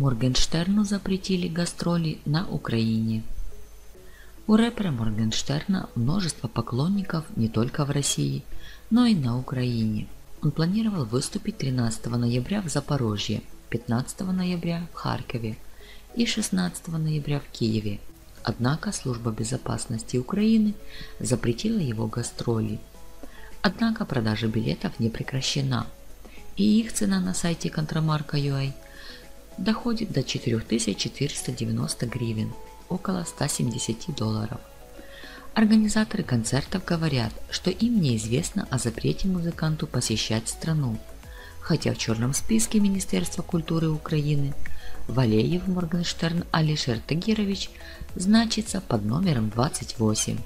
Моргенштерну запретили гастроли на Украине. У рэпера Моргенштерна множество поклонников не только в России, но и на Украине. Он планировал выступить 13 ноября в Запорожье, 15 ноября в Харькове и 16 ноября в Киеве. Однако служба безопасности Украины запретила его гастроли. Однако продажа билетов не прекращена, и их цена на сайте Контрамарка.ua доходит до 4490 гривен, около 170 долларов. Организаторы концертов говорят, что им неизвестно о запрете музыканту посещать страну, хотя в черном списке Министерства культуры Украины Валеев Моргенштерн Алишер Тагирович значится под номером 28.